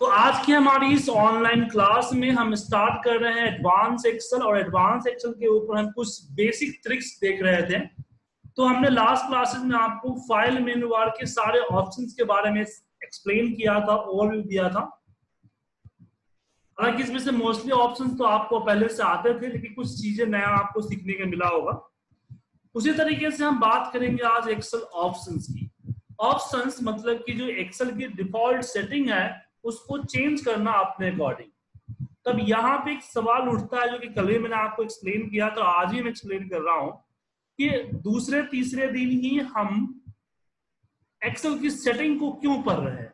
तो आज की हमारी इस ऑनलाइन क्लास में हम स्टार्ट कर रहे हैं एडवांस एक्सेल और एडवांस एक्सेल के ऊपर हम कुछ बेसिक ट्रिक्स देख रहे थे। तो हमने लास्ट क्लासेस में आपको फ़ाइल मेनू बार के सारे ऑप्शंस के बारे में एक्सप्लेन किया था ओवरव्यू दिया था। हालाँकि इसमें से मोस्टली ऑप्शंस तो आपको पहले से आते थे, लेकिन कुछ चीज़ें नया आपको सीखने को मिला होगा। उसी तरीके से हम बात करेंगे आज एक्सेल ऑप्शंस की। ऑप्शंस मतलब कि जो एक्सेल की डिफ़ॉल्ट सेटिंग है उसको चेंज करना अपने अकॉर्डिंग तब यहाँ पे एक सवाल उठता है जो कि कल ही मैंने आपको एक्सप्लेन किया तो आज ही मैं एक्सप्लेन कर रहा हूँ कि दूसरे, तीसरे दिन ही हम एक्सेल की सेटिंग को क्यों पढ़ रहे हैं?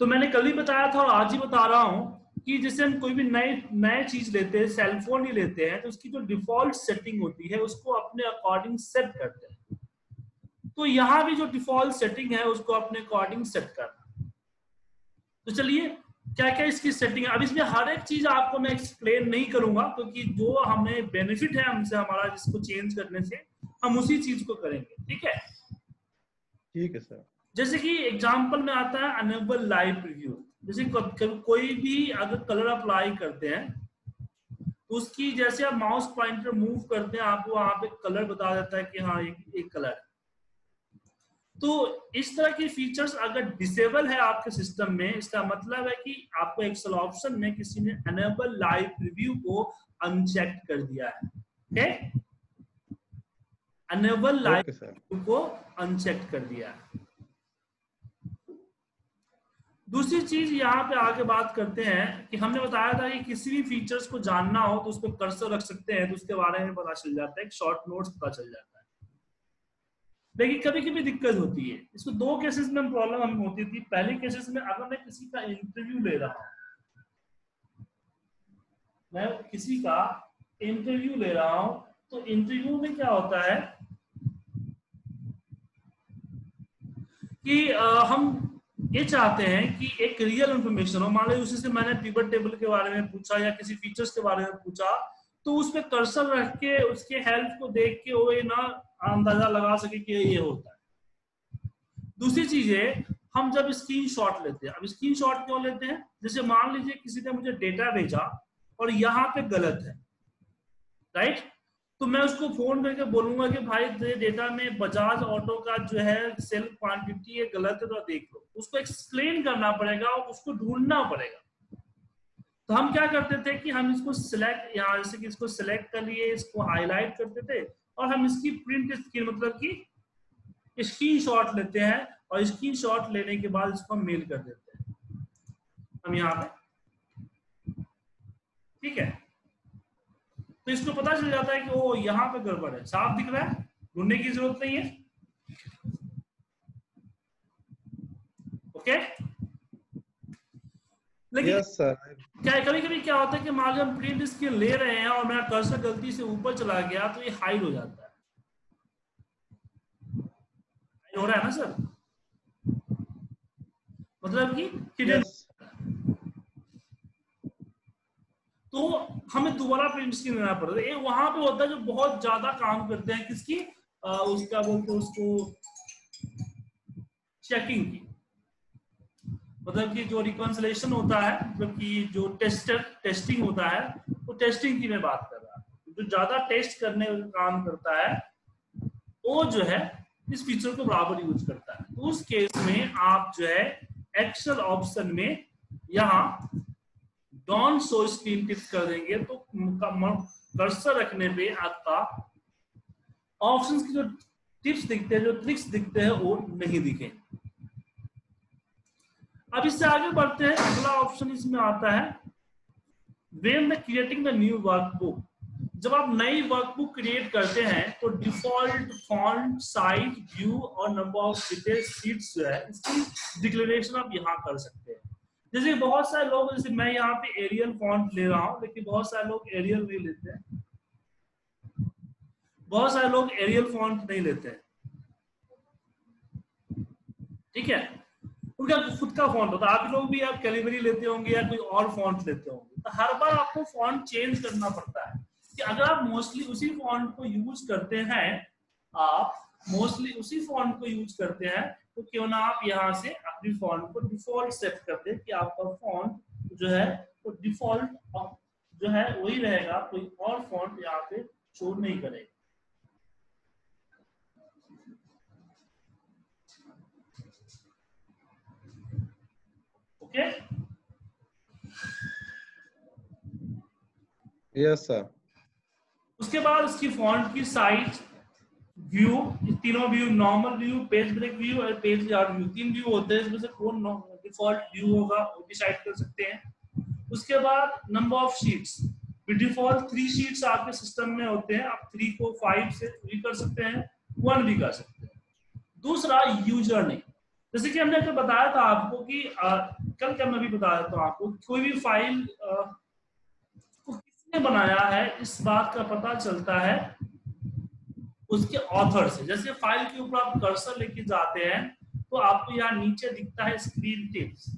तो मैंने कल ही बताया था और आज ही बता रहा हूँ कि जैसे हम कोई भी नए नए चीज़ लेते हैं सेलफोन ही लेते हैं तो उसकी जो डिफ़ॉल्ट सेटिंग होती है, उसको अपने अकॉर्डिंग सेट करते हैं। तो यहाँ भी जो डिफ़ॉल्ट सेटिंग है, उसको अपने अकॉर्डिंग सेट करना। तो चलिए क्या क्या इसकी सेटिंग है? अब इसमें हर एक चीज़ आपको मैं एक्सप्लेन नहीं करूँगा क्योंकि तो जो हमें बेनिफिट है हमसे हमारा जिसको चेंज करने से हम उसी चीज़ को करेंगे ठीक है? ठीक है सर जैसे कि एग्ज़ाम्पल में आता है अनेबल लाइव रिव्यू जैसे को, कोई भी अगर कलर अप्लाई करते हैं तो उसकी जैसे आप माउस पॉइंटर मूव करते हैं आपको वहाँ पे कलर बता देता है कि हाँ एक, एक कलर तो इस तरह के फीचर्स अगर डिसेबल है आपके सिस्टम में इसका मतलब है कि आपको एक्सेल ऑप्शन में किसी ने अनेबल लाइव रिव्यू को अनचेक कर दिया है। अनेबल लाइव रिव्यू को अनचेक कर दिया है। दूसरी चीज़ यहाँ पे आगे बात करते हैं कि हमने बताया था कि किसी भी फीचर्स को जानना हो तो उस पर कर्सर रख सकते हैं तो उसके बारे में पता चल जाता है शॉर्ट नोट्स पता चल जाता है। लेकिन कभी कभी दिक्कत होती है। इसको दो केसेस में प्रॉब्लम हमें होती थी। पहले केसेस में अगर मैं किसी का इंटरव्यू ले रहा हूँ मैं किसी का इंटरव्यू ले रहा हूँ तो इंटरव्यू में क्या होता है कि आ, हम ये चाहते हैं कि एक रियल इंफॉर्मेशन हो। मान लीजिए उसी से मैंने पिवट टेबल के बारे में पूछा या किसी फीचर्स के बारे में पूछा तो उस पर कर्सर रख के उसके हेल्प को देख के वो ये ना अंदाज़ा लगा सके कि ये होता है। दूसरी चीज़ है, हम जब स्क्रीन शॉट लेते हैं, अब स्क्रीन शॉट क्यों लेते हैं? जैसे मान लीजिए किसी ने मुझे डेटा भेजा और यहाँ पे गलत है राइट तो मैं उसको फ़ोन करके बोलूँगा कि भाई डेटा में बजाज ऑटो का जो है सेल्फ क्वांटिटी है, गलत है तो देख लो। उसको एक्सप्लेन करना पड़ेगा और उसको ढूंढना पड़ेगा। तो हम क्या करते थे कि हम इसको सिलेक्ट यहाँ जैसे कि इसको सिलेक्ट कर लिए, इसको हाईलाइट करते थे और हम इसकी प्रिंट स्क्रीन मतलब कि स्क्रीन शॉट लेते हैं और स्क्रीन शॉट लेने के बाद इसको हम मेल कर देते हैं। हम यहाँ पे ठीक है? तो इसको पता चल जाता है कि वो यहाँ पे गड़बड़ है। साफ़ दिख रहा है? ढूँढने की ज़रूरत नहीं है। ओके लेकिन yes, क्या कभी कभी क्या होता है कि मान लो हम प्रिंट स्क्रीन ले रहे हैं और मेरा कर्सर गलती से ऊपर चला गया तो ये हाइड हो जाता है। हो रहा है ना सर? मतलब कि हिडन yes. तो हमें दोबारा प्रिंट स्क्रीन लेना पड़ता है। वहाँ पे होता है जो बहुत ज़्यादा काम करते हैं किसकी? आ, उसका बोलते उसको चेकिंग की। मतलब कि जो रिकॉन्सलेशन होता है मतलब कि जो टेस्ट टेस्टिंग होता है, वो टेस्टिंग की मैं बात कर रहा हूँ। जो ज़्यादा टेस्ट करने का काम करता है, वो जो है, इस फीचर को बराबर यूज़ करता है। तो उस केस में आप जो है एक्सेल ऑप्शन में यहाँ डॉन सो स्क्रीन टिप कर देंगे तो कर्सर रखने पे आपका ऑप्शंस की जो टिप्स दिखते हैं, जो ट्रिक्स दिखते हैं, वो नहीं दिखे। अब इससे आगे बढ़ते हैं। अगला ऑप्शन इसमें आता है। When the creating the new workbook जब आप नई वर्कबुक क्रिएट करते हैं तो डिफ़ॉल्ट फॉन्ट साइज़ व्यू और नंबर ऑफ़ डिटेल सीट्स जो है, इसकी डिक्लेरेशन आप यहाँ कर सकते हैं। जैसे बहुत सारे लोग, जैसे मैं यहाँ पे एरियल फॉन्ट ले रहा हूँ, लेकिन बहुत सारे लोग एरियल नहीं लेते हैं। बहुत सारे लोग एरियल फॉन्ट नहीं लेते हैं। ठीक है? उनका खुद का फॉन्ट होता है। आप लोग भी आप कैलिबरी लेते होंगे या कोई और फॉन्ट लेते होंगे तो हर बार आपको फॉन्ट चेंज करना पड़ता है। कि अगर आप मोस्टली उसी फॉन्ट को यूज़ करते हैं, आप मोस्टली उसी फॉन्ट को यूज़ करते हैं तो क्यों ना आप यहाँ से अपनी फॉन्ट को डिफ़ॉल्ट सेट कर दे कि आपका फॉन्ट जो है, वो डिफ़ॉल्ट जो है, वही रहेगा, कोई और फॉन्ट यहाँ पे शो नहीं करेगा ओके यस सर उसके बाद उसकी फॉन्ट की साइज़ व्यू तीनों view normal view page break view और पेज यार्ड व्यू तीन व्यू होते हैं इसमें से कौन डिफ़ॉल्ट व्यू होगा वो डिसाइड कर सकते हैं। उसके बाद number of sheets default three sheets आपके सिस्टम में होते हैं। आप थ्री को फाइव से भी कर सकते हैं वन भी कर सकते हैं। दूसरा यूज़र नेम जैसे कि हमने तो बताया था आपको कि आ, कल क्या मैं भी बताया था आपको कोई भी फ़ाइल बनाया है, इस बात का पता चलता है उसके ऑथर से। जैसे फ़ाइल के ऊपर आप कर्सर लेके जाते हैं तो आपको यहाँ नीचे दिखता है स्क्रीन टिप्स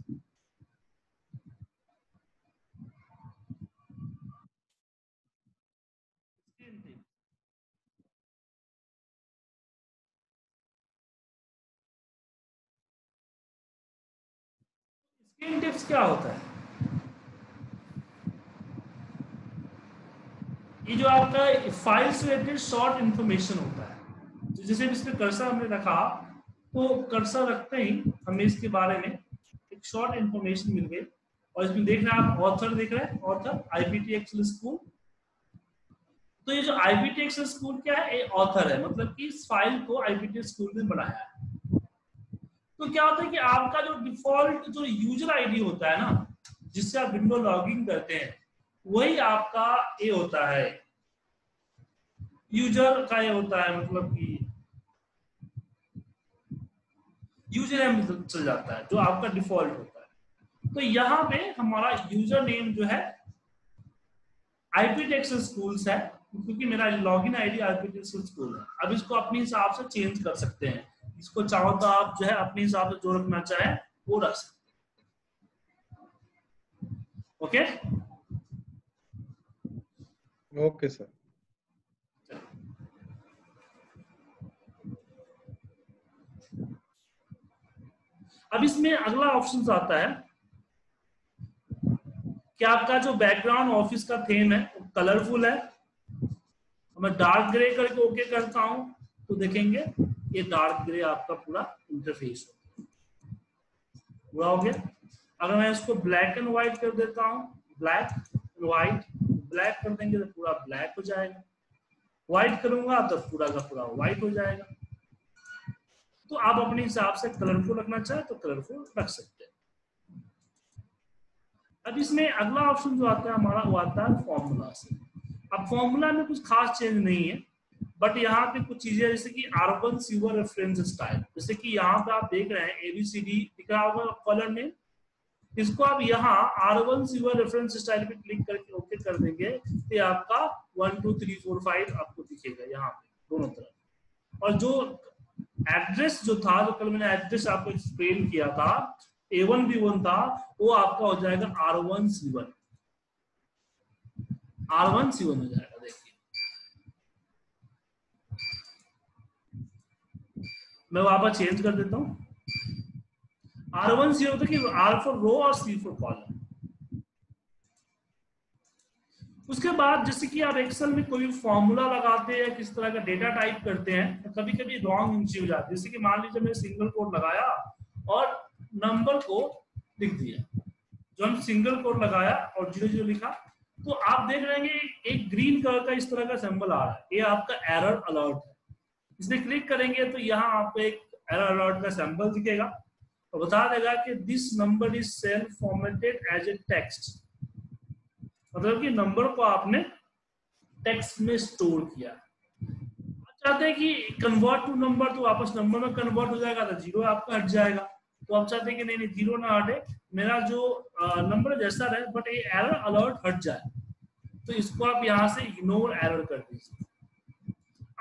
स्क्रीन टिप्स क्या होता है? ये जो आपका फ़ाइल से रिलेटेड शॉर्ट इन्फॉर्मेशन होता है तो जैसे इसमें कर्सर हमने रखा तो कर्सर रखते ही हमें इसके बारे में एक शॉर्ट इंफॉर्मेशन मिल गई। और इसमें देख रहे हैं आप ऑथर देख रहे हैं ऑथर आईपीटी एक्सेल स्कूल तो ये जो आईपीटी स्कूल क्या है? ऑथर है मतलब कि इस फ़ाइल को आईपीटी स्कूल ने बनाया है। तो क्या होता है कि आपका जो डिफ़ॉल्ट जो यूज़र आईडी होता है ना, जिससे आप विंडो लॉगिंग करते हैं वही आपका ये होता है। यूज़र का ये होता है मतलब कि यूज़र नेम चल जाता है, जो आपका डिफ़ॉल्ट होता है। तो यहाँ पे हमारा यूज़र नेम जो है आईपी टेक्स स्कूल्स है, क्योंकि मेरा login ID IP tex school है। अब इसको अपने हिसाब से चेंज कर सकते हैं। इसको चाहो तो आप जो है अपने हिसाब से जो रखना चाहे, वो रख सकते हैं। Okay okay sir. अब इसमें अगला ऑप्शन आता है कि आपका जो बैकग्राउंड ऑफ़िस का थीम है, वो कलरफुल है। मैं डार्क ग्रे करके ओके करता हूँ तो देखेंगे ये डार्क ग्रे आपका पूरा इंटरफेस हो। पूरा हो गया। अगर मैं इसको ब्लैक एंड व्हाइट कर देता हूँ ब्लैक एंड व्हाइट ब्लैक कर देंगे तो पूरा ब्लैक हो जाएगा। व्हाइट करूँगा तो पूरा का पूरा व्हाइट हो जाएगा। तो आप अपने हिसाब से कलरफुल रखना चाहे तो कलरफुल रख सकते हैं। अब इसमें अगला ऑप्शन जो आता है हमारा, वो आता है फॉर्मूला से। अब फॉर्मूला में कुछ खास चेंज नहीं है बट यहाँ पे कुछ चीज़ें जैसे कि आर सीवर रेफरेंस स्टाइल जैसे कि यहाँ पे आप देख रहे हैं एबीसीडी दिख रहा होगा कलर में। इसको आप यहाँ R one C one reference style पे क्लिक करके ओके कर देंगे तो आपका one two three four five आपको दिखेगा यहाँ पे, दोनों तरफ़। और जो एड्रेस जो था, जो कल मैंने एड्रेस आपको एक्सप्लेन किया था ए वन बी वन था, वो आपका हो जाएगा R one C one R one C one हो जाएगा, देखिए। मैं वापस चेंज कर देता हूँ। आर वन सी होता है कि आर फॉर रो और सी फॉर कॉलम उसके बाद जैसे कि आप एक्सेल में कोई फॉर्मूला लगाते हैं, किस तरह का डेटा टाइप करते हैं तो कभी कभी रॉन्ग एंट्री हो जाती है। जैसे कि मान लीजिए मैंने सिंगल कोड लगाया और नंबर को लिख दिया। जो हम सिंगल कोड लगाया और ज़ीरो ज़ीरो लिखा तो आप देख रहे हैं एक ग्रीन कलर का इस तरह का सिंबल आ रहा है। ये आपका एरर अलर्ट है। इसमें क्लिक करेंगे तो यहाँ आपको एक एरर अलर्ट का सिंबल दिखेगा और बता देगा कि this number is self formatted as a text मतलब कि नंबर को आपने टेक्स्ट में स्टोर किया। आप चाहते हैं कि कन्वर्ट टू नंबर तो वापस नंबर में कन्वर्ट हो जाएगा तो ज़ीरो आपका हट जाएगा। तो आप चाहते हैं कि नहीं नहीं ज़ीरो ना हटे। मेरा जो नंबर जैसा रहे बट ये एरर अलर्ट हट जाए। तो इसको आप यहाँ से इग्नोर एरर कर दीजिए।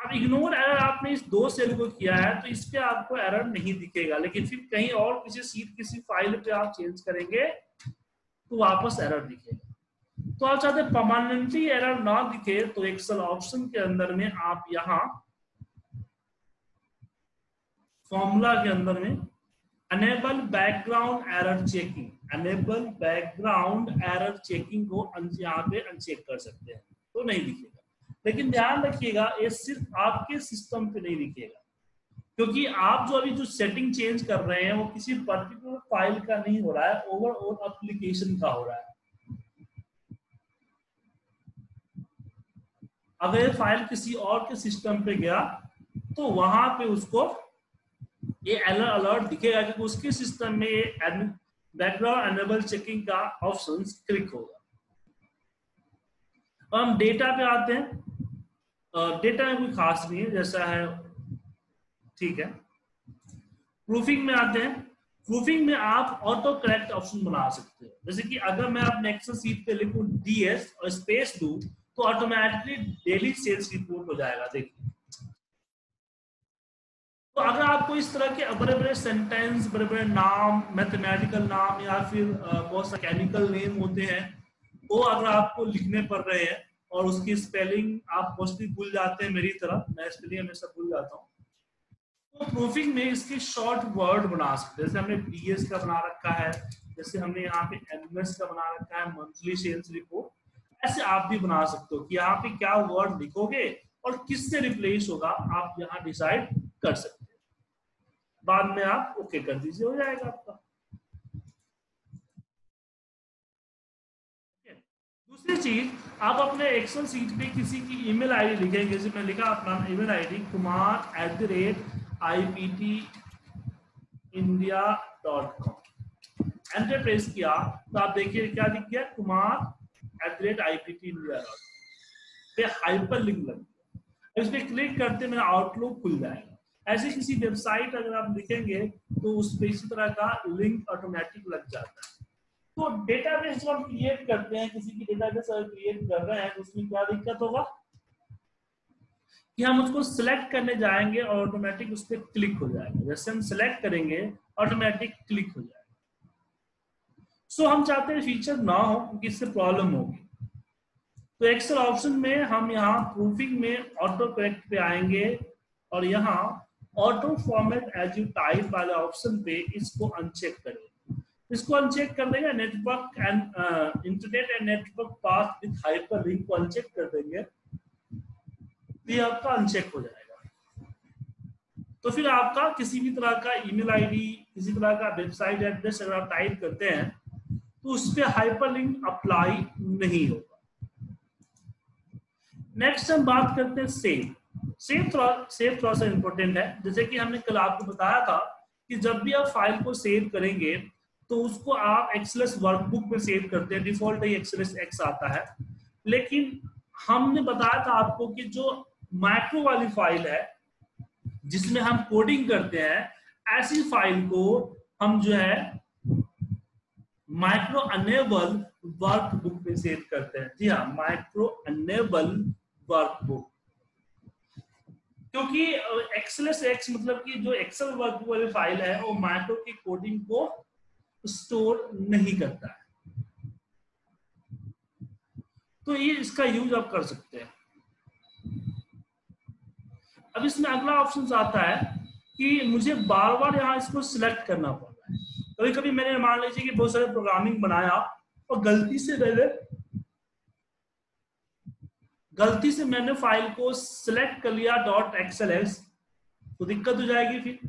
अब इग्नोर एरर आपने इस दो सेल को किया है तो इस पे आपको एरर नहीं दिखेगा। लेकिन फिर कहीं और किसी सीट किसी फ़ाइल पे आप चेंज करेंगे तो वापस एरर दिखेगा। तो आप चाहते परमानेंटली एरर ना दिखे तो एक्सल ऑप्शन के अंदर में आप यहाँ फॉर्मूला के अंदर में enable background error checking, enable background error checking को यहाँ पे अनचेक कर सकते हैं तो नहीं दिखेगा। लेकिन ध्यान रखिएगा, ये सिर्फ़ आपके सिस्टम पे नहीं दिखेगा, क्योंकि आप जो अभी जो सेटिंग चेंज कर रहे हैं, वो किसी पर्टिकुलर फ़ाइल का नहीं हो रहा है ओवरऑल एप्लीकेशन का हो रहा है। अगर फ़ाइल किसी और के सिस्टम पे गया तो वहाँ पे उसको ये अलर्ट अलर्ट दिखेगा कि उसके सिस्टम में ये बैकग्राउंड एनेबल चेकिंग का ऑप्शन क्लिक होगा। हम डेटा पे आते हैं। डेटा में कोई खास नहीं है, जैसा है, ठीक है। प्रूफिंग में आते हैं। प्रूफिंग में आप ऑटो करेक्ट ऑप्शन बना सकते हो। जैसे कि अगर मैं अपने एक्सेल सीट पे लिखूं डीएस और स्पेस दू तो ऑटोमेटिकली डेली सेल्स रिपोर्ट हो जाएगा, देखिए। तो अगर आपको इस तरह के बड़े बड़े सेंटेंस बड़े बड़े नाम मैथमेटिकल नाम या फिर बहुत सा केमिकल नेम होते हैं, वो अगर आपको लिखने पड़ रहे हैं और उसकी स्पेलिंग आप मोस्टली भूल जाते हैं मेरी तरह, मैं स्पेलिंग हमेशा भूल जाता हूँ। तो प्रूफिंग में इसके शॉर्ट वर्ड बना सकते हैं। जैसे हमने डीएस का बना रखा है, जैसे हमने यहाँ पे एमएस का बना रखा है मंथली सेल्स रिपोर्ट ऐसे आप भी बना सकते हो कि यहाँ पे क्या वर्ड लिखोगे और किससे रिप्लेस होगा, आप यहाँ डिसाइड कर सकते हैं। बाद में आप ओके कर दीजिए, हो जाएगा आपका। दूसरी चीज़, आप अपने एक्सेल सीट पे किसी की ईमेल आईडी लिखेंगे, जैसे मैं लिखा अपना email ID Kumar at the rate I P T India dot com enter press किया तो आप देखिए क्या दिख गया, Kumar at the I P T India पे हाइपर लिंक लग गया। इस पर क्लिक करते मेरा आउटलुक खुल जाएगा। ऐसे किसी वेबसाइट अगर आप लिखेंगे तो उस पर इसी तरह का लिंक ऑटोमेटिक लग जाता है। तो डेटाबेस जब हम क्रिएट करते हैं, किसी की डेटाबेस अगर क्रिएट कर रहे हैं तो उसमें क्या दिक्कत होगा? कि हम उसको सिलेक्ट करने जाएँगे, और ऑटोमेटिक उस पर क्लिक हो जाएगा। जैसे हम सिलेक्ट करेंगे ऑटोमेटिक क्लिक हो जाएगा। सो so, हम चाहते हैं फीचर ना हो क्योंकि इससे प्रॉब्लम होगी। तो एक्सेल ऑप्शन में हम यहाँ प्रूफिंग में ऑटो करेक्ट पे आएँगे और यहाँ auto format as you type वाले ऑप्शन पे इसको अनचेक करेंगे। इसको अनचेक कर देंगे network and internet and network path with hyper link को अनचेक कर देंगे तो ये आपका अनचेक हो जाएगा। तो फिर आपका किसी भी तरह का ईमेल आईडी किसी तरह का वेबसाइट एड्रेस अगर आप टाइप करते हैं उस पर हाइपर लिंक अप्लाई नहीं होगा। नेक्स्ट हम बात करते हैं सेव सेव थोड़ा सेव थोड़ा सा इंपॉर्टेंट है। जैसे कि हमने कल आपको बताया था कि जब भी आप फ़ाइल को सेव करेंगे तो उसको आप एक्सलेस वर्कबुक में सेव करते हैं। डिफ़ॉल्ट ही एक्सलेस एक्स आता है। लेकिन हमने बताया था आपको कि जो माइक्रो वाली फ़ाइल है, जिसमें हम कोडिंग करते हैं, ऐसी फ़ाइल को हम जो है माइक्रो अनेबल वर्कबुक सेव करते हैं। जी हाँ माइक्रो अनेबल वर्कबुक क्योंकि एक्सलेस एक्स मतलब कि जो एक्सेल वर्कबुक वाली फ़ाइल है, वो माइक्रो की कोडिंग को स्टोर नहीं करता है। तो ये इसका यूज़ आप कर सकते हैं। अब इसमें अगला ऑप्शन आता है कि मुझे बार बार यहाँ इसको सिलेक्ट करना पड़। कभी कभी मैंने मान लीजिए कि बहुत सारे प्रोग्रामिंग बनाया और गलती से मैंने गलती से मैंने फ़ाइल को सिलेक्ट कर लिया डॉट एक्सएल तो दिक्कत हो जाएगी फिर।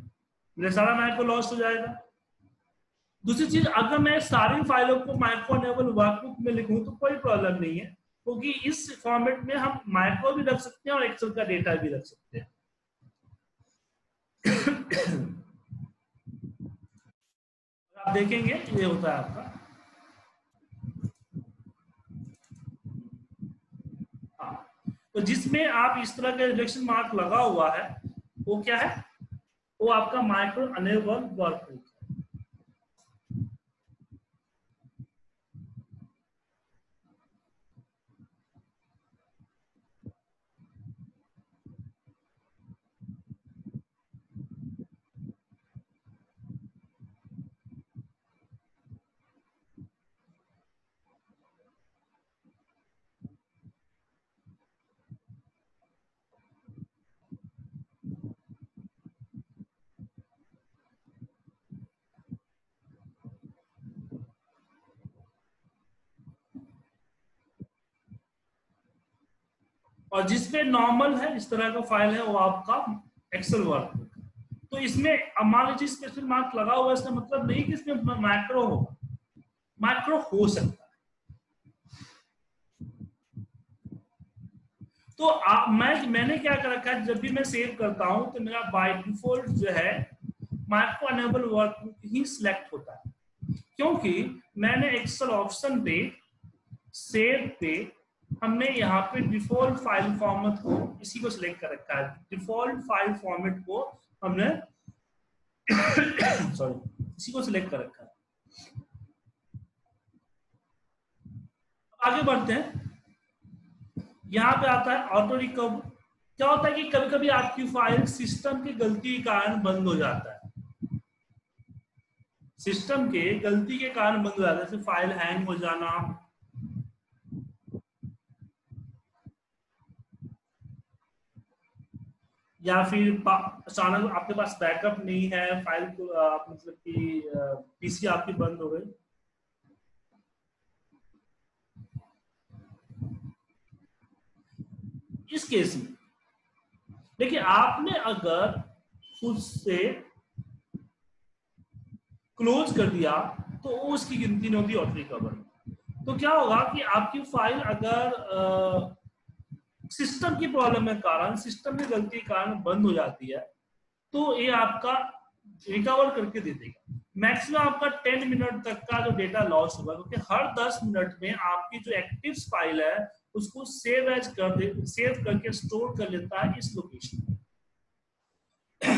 मेरा सारा माइक्रो लॉस हो जाएगा। दूसरी चीज़, अगर मैं सारी फाइलों को माइक्रो नेबल वर्कबुक में लिखूं तो कोई प्रॉब्लम नहीं है, क्योंकि तो इस फॉर्मेट में हम माइक्रो भी रख सकते हैं और एक्सेल का डेटा भी रख सकते हैं। आप देखेंगे, ये होता है आपका। हाँ तो जिसमें आप इस तरह का रिजेक्शन मार्क लगा हुआ है, वो क्या है? वो आपका माइक्रो अनेबल वर्क और जिसमें नॉर्मल है इस तरह का फ़ाइल है वो आपका एक्सेल वर्क तो इसमें मान लीजिए स्पेशल मार्क लगा हुआ है इसका मतलब नहीं कि इसमें माइक्रो होगा माइक्रो हो सकता है। तो आ, मैं मैंने क्या कर रखा है जब भी मैं सेव करता हूँ तो मेरा बाय डिफ़ॉल्ट जो है माइक्रो अनेबल वर्क ही सिलेक्ट होता है। क्योंकि मैंने एक्सेल ऑप्शन पे सेव पे हमने यहाँ पे डिफ़ॉल्ट फ़ाइल फॉर्मेट को इसी को सिलेक्ट कर रखा है। डिफ़ॉल्ट फ़ाइल फॉर्मेट को हमने सॉरी इसी को सिलेक्ट कर रखा है। आगे बढ़ते हैं। यहाँ पे आता है ऑटो रिकवर क्या होता है कि कभी कभी आपकी फ़ाइल सिस्टम की गलती के कारण बंद हो जाता है। सिस्टम के गलती के कारण बंद हो जाता है। जैसे फ़ाइल हैंग हो जाना या फिर अचानक आपके पास बैकअप नहीं है फ़ाइल को आप मतलब कि पीसी आपकी बंद हो गई। इस केस में, देखिए, आपने अगर खुद से क्लोज कर दिया तो उसकी गिनती नहीं होती ऑटो रिकवर तो क्या होगा कि आपकी फ़ाइल अगर सिस्टम की प्रॉब्लम के कारण सिस्टम की गलती के कारण बंद हो जाती है तो ये आपका रिकवर करके दे देगा। मैक्सिमम आपका 10 मिनट तक का जो डेटा लॉस होगा, क्योंकि हर 10 मिनट में आपकी जो एक्टिव फ़ाइल है, उसको सेव एज कर दे सेव करके स्टोर कर लेता है इस लोकेशन में।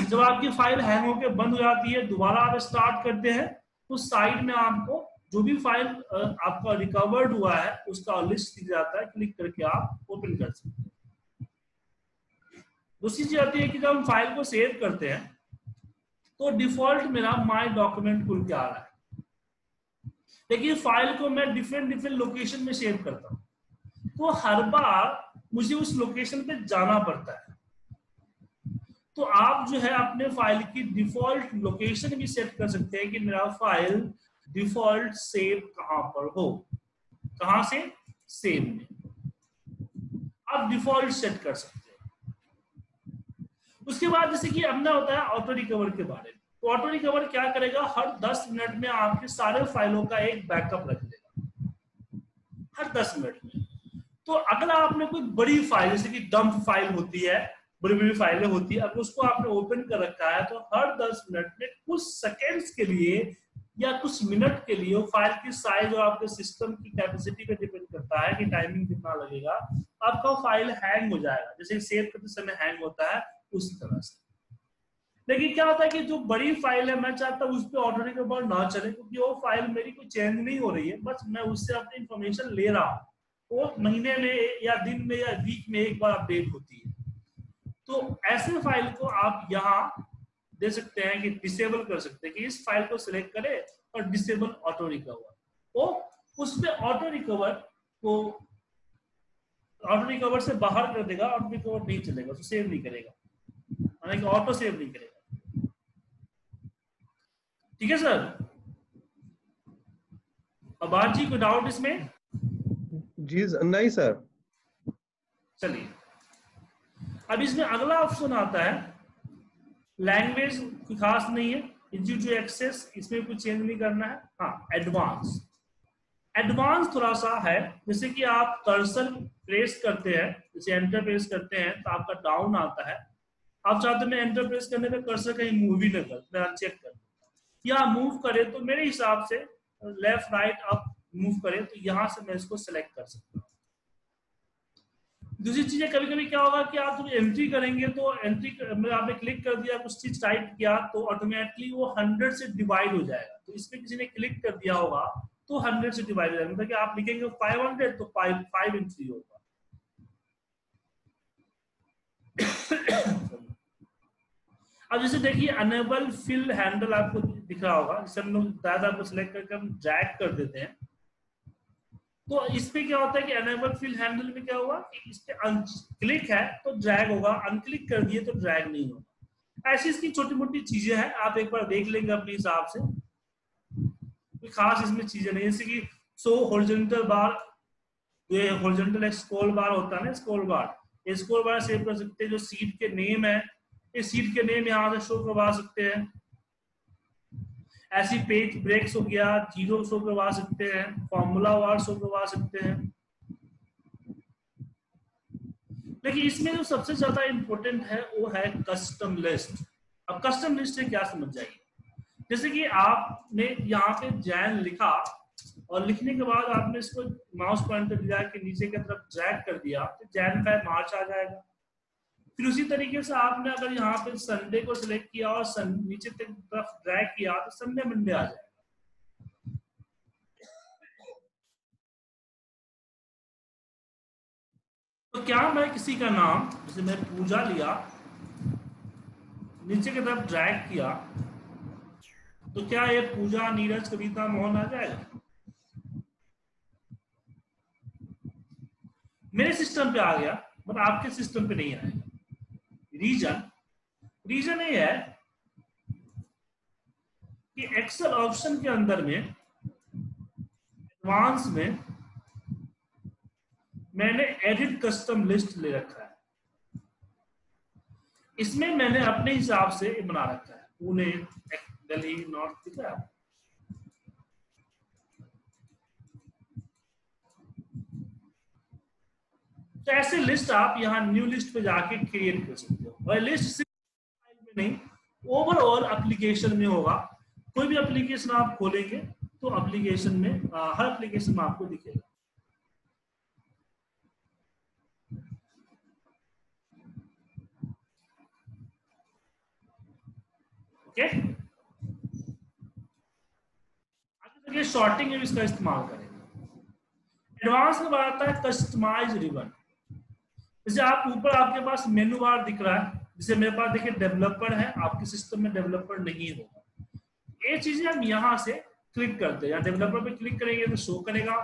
जब आपकी फ़ाइल हैंग होकर बंद हो जाती है, दोबारा आप स्टार्ट करते हैं तो साइड में आपको जो भी फ़ाइल आपका रिकवर्ड हुआ है, उसका लिस्ट दिया जाता है क्लिक करके आप ओपन कर सकते हैं। दूसरी चीज़ आती है कि जब हम फ़ाइल को सेव करते हैं तो डिफ़ॉल्ट मेरा माय डॉक्यूमेंट खुल के आ रहा है। लेकिन फ़ाइल को मैं डिफरेंट डिफरेंट लोकेशन में सेव करता हूँ। तो हर बार मुझे उस लोकेशन पे जाना पड़ता है। तो आप जो है अपने फ़ाइल की डिफ़ॉल्ट लोकेशन भी सेट कर सकते हैं कि मेरा फ़ाइल डिफ़ॉल्ट सेव कहाँ पर हो। कहाँ से? सेव में। आप डिफ़ॉल्ट सेट कर सकते हैं। उसके बाद जैसे कि हमने होता है ऑटो रिकवर के बारे में। तो ऑटो रिकवर क्या करेगा? हर 10 मिनट में आपके सारे फाइलों का एक बैकअप रख देगा। हर 10 मिनट में। तो अगर आपने कोई बड़ी फ़ाइल जैसे कि डंप फ़ाइल होती है, बड़ी बड़ी फाइलें होती है, अगर उसको आपने ओपन कर रखा है तो हर 10 मिनट में कुछ सेकेंड्स के लिए या कुछ मिनट के लिए फ़ाइल की साइज़ और आपके सिस्टम की कैपेसिटी पे डिपेंड करता है कि टाइमिंग कितना लगेगा, आपका फ़ाइल हैंग हो जाएगा। जैसे सेव करते समय हैंग होता है उसी तरह से। लेकिन क्या होता है कि जो बड़ी फ़ाइल है, मैं चाहता हूँ उस पर ऑर्डर के बाद ना चले, क्योंकि वो फ़ाइल मेरी कोई चेंज नहीं हो रही है, बस मैं उससे अपनी इंफॉर्मेशन ले रहा हूँ। वो महीने में या दिन में या वीक में एक बार अपडेट होती है। तो ऐसे फ़ाइल को आप यहाँ दे सकते हैं कि डिसेबल कर सकते हैं कि इस फ़ाइल को सिलेक्ट करें और डिसेबल ऑटो रिकवर वो उसमें ऑटो रिकवर को ऑटो रिकवर से बाहर कर देगा ऑटो रिकवर नहीं चलेगा तो सेव नहीं करेगा। ऑटो सेव नहीं करेगा। ठीक है सर अब आज जी कोई डाउट इसमें? जी नहीं सर चलिए। अब इसमें अगला ऑप्शन आता है। लैंग्वेज कोई खास नहीं है। इजी एक्सेस इसमें कुछ चेंज नहीं करना है। हाँ एडवांस एडवांस थोड़ा सा है। जैसे कि आप कर्सर प्रेस करते हैं जैसे एंटर प्रेस करते हैं तो आपका डाउन आता है। आप चाहते मैं एंटर प्रेस करने में कर्सर कहीं मूव ही न कर, मैं चेक कर या मूव करे तो मेरे हिसाब से लेफ़्ट राइट अप मूव करें तो यहाँ से मैं इसको सेलेक्ट कर सकता हूँ। दूसरी चीज़ कभी कभी क्या होगा कि आप जब एंट्री करेंगे तो एंट्री में आपने क्लिक कर दिया, कुछ चीज़ टाइप किया तो ऑटोमेटिकली वो हंड्रेड से डिवाइड हो जाएगा। तो इसमें किसी ने क्लिक कर दिया होगा तो हंड्रेड से डिवाइड हो जाएगा। मतलब कि आप लिखेंगे फाइव हंड्रेड तो फाइव फाइव एंट्री होगा। अब जैसे देखिए अनेबल फिल हैंडल आपको दिख रहा होगा, जैसे हम लोग दादा को सिलेक्ट करके हम ड्रैग कर देते हैं। तो इस पे क्या होता है कि अनेबल फिल हैंडल में क्या हुआ कि इस पे क्लिक है तो ड्रैग होगा अनक्लिक कर दिए तो ड्रैग नहीं होगा। ऐसी इसकी छोटी मोटी चीज़ें हैं, आप एक बार देख लेंगे अपने हिसाब से। कोई खास इसमें चीज़ें नहीं, जैसे कि सो होरिजेंटल बार ये होरिजेंटल एक स्क्रॉल बार होता है ना scroll bar score bar save कर सकते हैं जो सीट के नेम है इस सीट के नेम यहाँ से शो करवा सकते हैं। ऐसी पेज ब्रेक्स हो गया, ज़ीरो शो करवा सकते हैं, फॉर्मूला वार शो करवा सकते हैं। लेकिन इसमें जो सबसे ज़्यादा इंपॉर्टेंट है, वो है कस्टम लिस्ट अब कस्टम लिस्ट से क्या समझ जाइए जैसे कि आपने यहाँ पे जैन लिखा और लिखने के बाद आपने इसको माउस पॉइंटर लिया के नीचे की तरफ़ ड्रैग कर दिया तो जैन का मार्च आ जाएगा। फिर उसी तरीके से आपने अगर यहाँ पे संडे को सिलेक्ट किया और सन, नीचे तक तरफ़ ड्रैग किया तो संडे मंडे आ जाएगा। तो क्या मैं किसी का नाम जैसे मैं पूजा लिया नीचे की तरफ़ ड्रैग किया तो क्या ये पूजा नीरज कविता मोहन आ जाएगा? मेरे सिस्टम पे आ गया बट आपके सिस्टम पे नहीं आएगा। रीजन रीजन ये है कि एक्सेल ऑप्शन के अंदर में एडवांस में मैंने एडिट कस्टम लिस्ट ले रखा है। इसमें मैंने अपने हिसाब से बना रखा है। पुणे दिल्ली नॉर्थ रहा है? तो ऐसे लिस्ट आप यहाँ न्यू लिस्ट पे जाके क्रिएट कर सकते हो। और लिस्ट सिर्फ़ में नहीं ओवरऑल एप्लीकेशन में होगा। कोई भी एप्लीकेशन आप खोलेंगे तो एप्लीकेशन में आ, हर एप्लीकेशन में आपको दिखेगा। ओके आगे शॉर्टिंग में इसका इस्तेमाल करेंगे। एडवांस में बात आता है कस्टमाइज रिबन जैसे आप ऊपर आपके पास मेनू बार दिख रहा है, जैसे मेरे पास देखिए डेवलपर है, आपके सिस्टम में डेवलपर नहीं होगा। ये चीज़ें हम यहाँ से क्लिक करते हैं। डेवलपर पे क्लिक करेंगे तो शो करेगा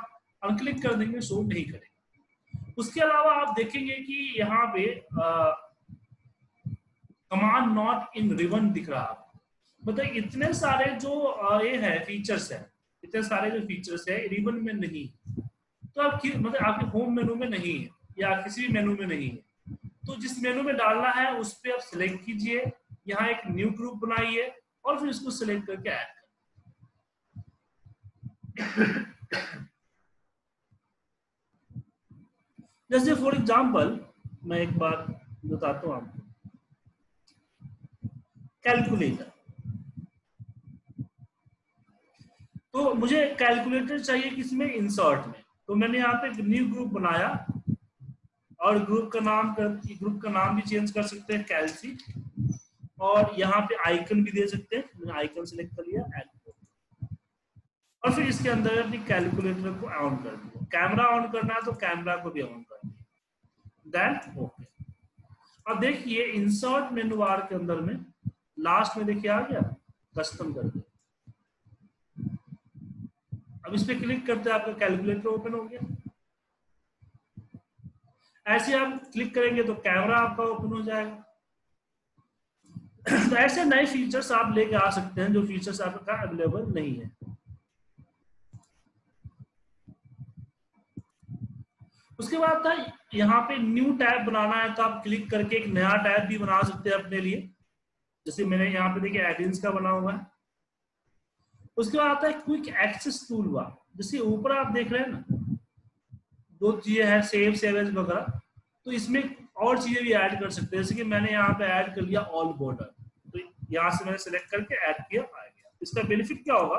अनक्लिक कर देंगे शो नहीं करेगा। उसके अलावा आप देखेंगे कि यहाँ पे कमांड नॉट इन रिवन दिख रहा है। मतलब इतने सारे जो ये है फीचर्स है, इतने सारे जो फीचर्स है रिवन में नहीं। तो आप मतलब आपके होम मेनू में नहीं है। या किसी भी मेनू में नहीं है। तो जिस मेनू में डालना है, उस पर आप सिलेक्ट कीजिए। यहाँ एक न्यू ग्रुप बनाइए और फिर इसको सिलेक्ट करके ऐड कर जैसे फॉर एग्ज़ाम्पल मैं एक बात बताता हूँ आपको। कैलकुलेटर तो मुझे कैलकुलेटर चाहिए किसमें इंसर्ट में। तो मैंने यहाँ पे न्यू ग्रुप बनाया। और ग्रुप का नाम कर ग्रुप का नाम भी चेंज कर सकते हैं कैलसी और यहाँ पे आइकन भी दे सकते हैं, मैंने आइकन सेलेक्ट कर लिया और फिर इसके अंदर अपनी कैलकुलेटर को ऑन कर दिया। कैमरा ऑन करना है तो कैमरा को भी ऑन कर दिया। ओके और देखिए इंसर्ट मेनू बार के अंदर में लास्ट में देखिए आ गया कस्टम कर दिया। अब इस पर क्लिक करते हैं, आपका कैलकुलेटर ओपन हो गया। ऐसे आप क्लिक करेंगे तो कैमरा आपका ओपन हो जाएगा। तो ऐसे नए फीचर्स आप लेके आ सकते हैं जो फीचर्स आपका अवेलेबल नहीं है। उसके बाद था, यहाँ पे न्यू टैब बनाना है तो आप क्लिक करके एक नया टैब भी बना सकते हैं अपने लिए। जैसे मैंने यहाँ पे देखिए एडिंस का बना हुआ है। उसके बाद आता है क्विक एक्सेस टूल बार जैसे ऊपर आप देख रहे हैं ना दो चीज़ें हैं सेव सेवेज वगैरह। तो इसमें और चीज़ें भी ऐड कर सकते हैं। जैसे कि मैंने यहाँ पे ऐड कर लिया ऑल बॉर्डर तो यहाँ से मैंने सेलेक्ट करके ऐड किया, आ गया। इसका बेनिफिट क्या होगा?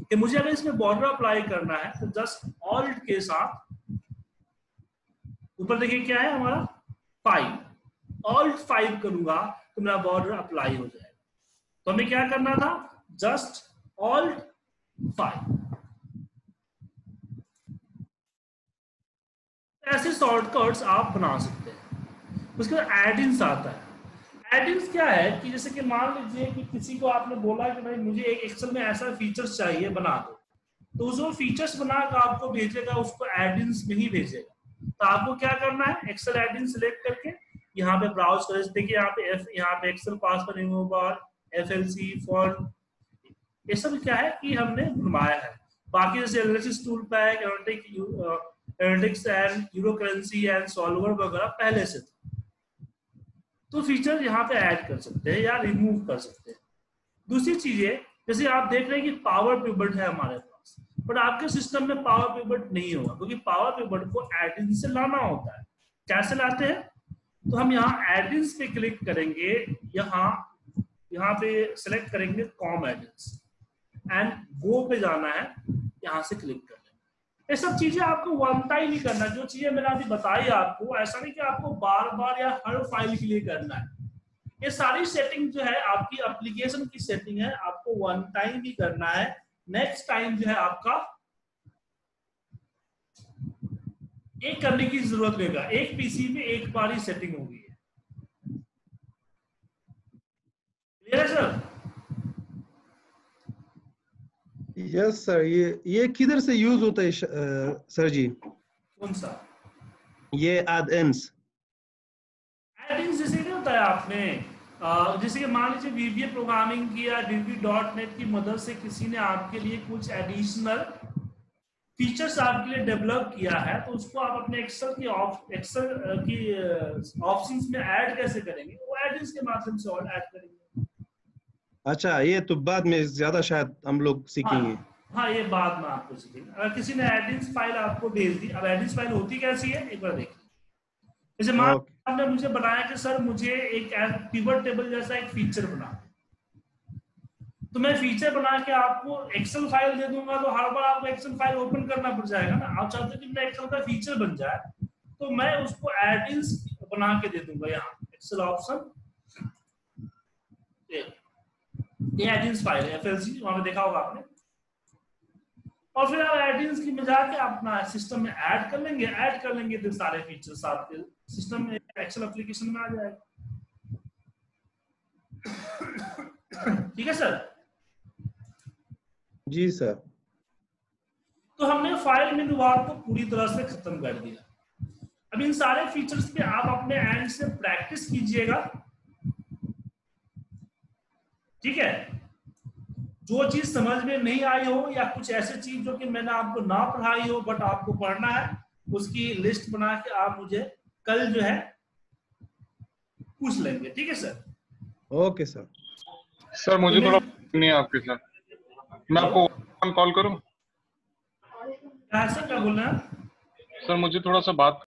कि मुझे अगर इसमें बॉर्डर अप्लाई करना है तो जस्ट ऑल्ट के साथ ऊपर देखिए क्या है हमारा? फाइव ऑल्ट फाइव करूँगा तो मेरा बॉर्डर अप्लाई हो जाएगा। तो हमें क्या करना था? जस्ट ऑल्ट फाइव ऐसे शॉर्टकट्स आप बना सकते हैं। उसके बाद एडिंस आता है। एडिंस क्या है कि जैसे कि मान लीजिए कि किसी को आपने बोला कि भाई मुझे एक एक्सेल में ऐसा फीचर्स चाहिए, बना दो। तो जो फीचर्स बना कर आपको भेजेगा, उसको एडिंस में ही भेजेगा। तो आपको क्या करना है? एक्सेल एडिन सिलेक्ट करके यहाँ पे ब्राउज कर। देखिए यहाँ पे एफ़ यहाँ पे एक्सेल पास पर remover F L C form ये सब क्या है कि हमने बनवाया है। बाकी जैसे एनालिसिस टूल पे है analytics and euro currency and solver वगैरह पहले से था। तो फीचर यहाँ पे ऐड कर सकते हैं या रिमूव कर सकते हैं। दूसरी चीज़ है जैसे आप देख रहे हैं कि पावर पिवट है हमारे पास बट आपके सिस्टम में पावर पिवट नहीं होगा, क्योंकि पावर पिवट को एडिन से लाना होता है। कैसे लाते हैं? तो हम यहाँ एडिन्स पे क्लिक करेंगे, यहाँ यहाँ पे सिलेक्ट करेंगे कॉम एडिन्स एंड गो पे जाना है, यहाँ से क्लिक कर। ये सब चीज़ें आपको वन टाइम ही करना है। जो चीज़ें मैंने अभी बताई आपको, ऐसा नहीं कि आपको बार बार या हर फ़ाइल के लिए करना है। ये सारी सेटिंग जो है, आपकी एप्लीकेशन की सेटिंग है, आपको वन टाइम ही करना है। नेक्स्ट टाइम जो है आपका, एक करने की ज़रूरत रहेगा एक पीसी में एक बार ही सेटिंग होगी। क्लियर है सर यस सर ये ये किधर से यूज़ होता है सर जी? कौन सा? ये एड एंड्स एडिंग जैसे नहीं होता है आपने? जैसे कि मान लीजिए वीबीए प्रोग्रामिंग की या डीबी डॉट नेट की मदद से किसी ने आपके लिए कुछ एडिशनल फीचर्स आपके लिए डेवलप किया है तो उसको आप अपने एक्सेल की एक्सेल की ऑप्शंस में ऐड कैसे करेंगे? वो एडिंग्स के माध्यम से और ऐड करेंगे। अच्छा ये तो बाद में ज़्यादा शायद हम लोग सीखेंगे। हाँ, हाँ ये बाद में आपको सीखेंगे। अगर किसी ने एडिंग्स फ़ाइल आपको भेज दी अब एडिंग्स फ़ाइल होती कैसी है? एक बार देखिए। जैसे मान आपने मुझे बनाया कि सर मुझे एक पिवट टेबल जैसा एक फीचर बना तो मैं फीचर बना के आपको एक्सेल फ़ाइल दे दूँगा तो हर बार आपको एक्सेल फ़ाइल ओपन करना पड़ जाएगा ना। आप चाहते हो कि मेरा एक्सेल का फीचर बन जाए तो मैं उसको एडिंग्स बना के दे दूँगा यहाँ। एक्सेल ऑप्शन ये एडिंस फ़ाइल है एफएलसी वहाँ पे देखा होगा आपने। और फिर आप एडिंस की में जाके अपना सिस्टम में ऐड कर लेंगे ऐड कर लेंगे तो सारे फीचर्स आपके सिस्टम में एक्सेल एप्लीकेशन में आ जाएगा। ठीक है सर जी सर तो हमने फ़ाइल मेनू बार को पूरी तरह से खत्म कर दिया। अब इन सारे फीचर्स पे आप अपने एंड से प्रैक्टिस कीजिएगा। ठीक है? जो चीज़ समझ में नहीं आई हो या कुछ ऐसी चीज़ जो कि मैंने आपको ना पढ़ाई हो बट आपको पढ़ना है उसकी लिस्ट बना के आप मुझे कल जो है पूछ लेंगे। ठीक है सर ओके सर सर मुझे थोड़ा नहीं है आपके साथ। मैं आपको कॉल करूँ? क्या बोल रहे हैं सर मुझे थोड़ा सा बात